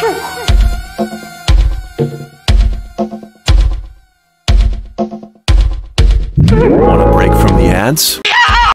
Want a break from the ads?